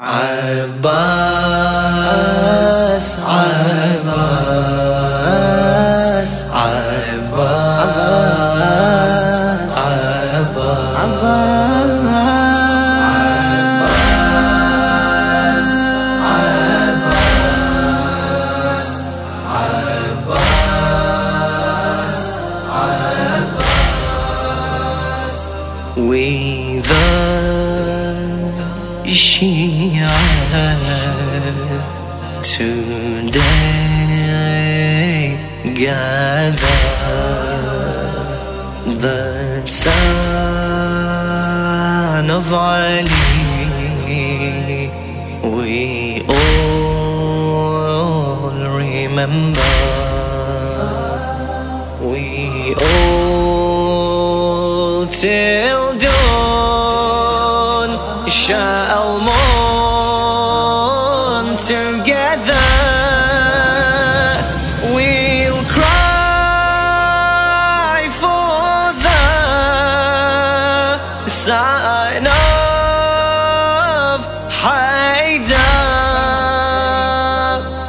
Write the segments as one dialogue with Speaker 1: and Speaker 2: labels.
Speaker 1: عباس عباس عباس We Shia today gather the of. We all remember. We all till dawn shall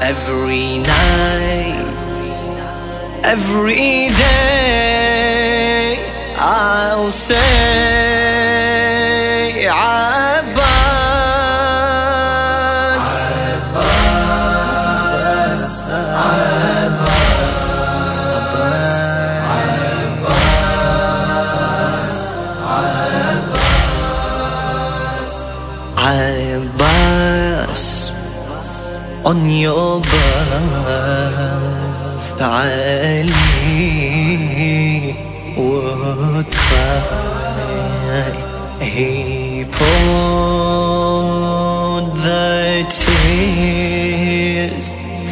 Speaker 1: every night every day I'll say on your birth Ali would cry He poured the tears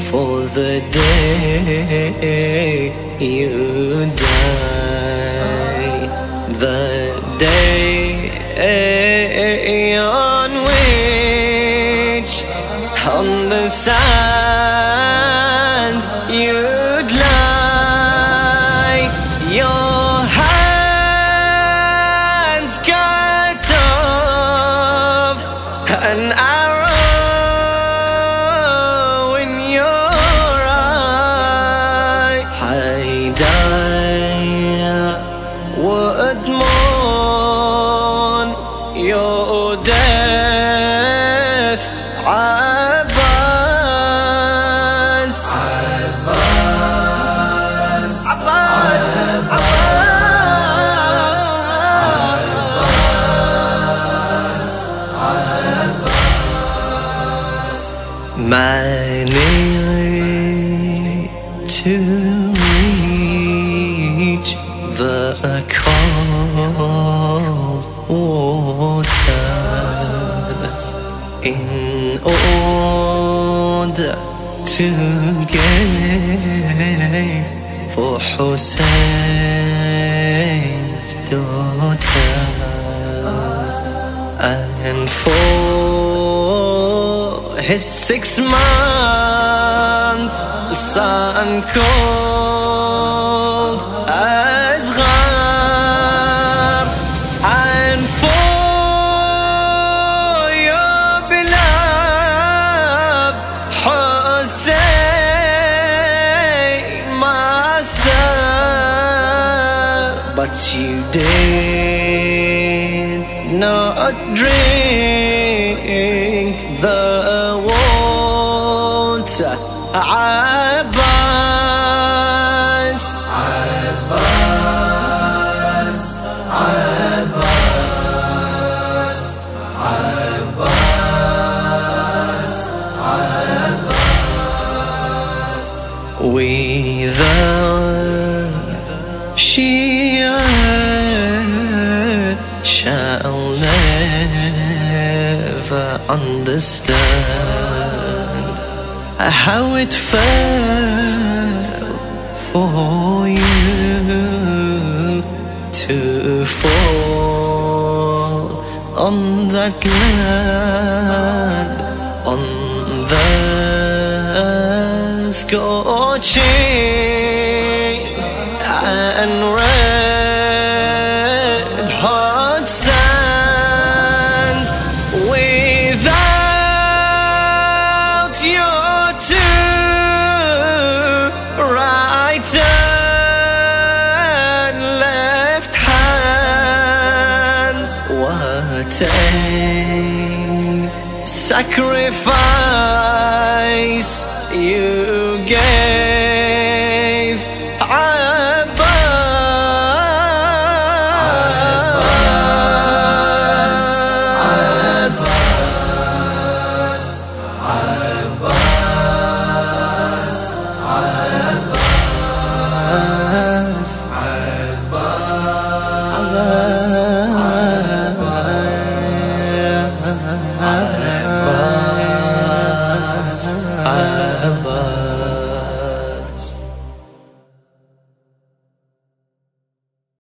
Speaker 1: for the day you die. The day on which the sands you'd lie your hands cut off an arrow in your eye. Would mourn your death. Abbas Manage to reach the cold water in order to gain for Hussein's daughter and for his six month son called Asghar and for your beloved Hussein master. But you did not drink the water Abbas. Abbas. Abbas. Abbas. Abbas. We Shia shall never understand how it felt for you to fall on that land on the scorching and sacrifice you gave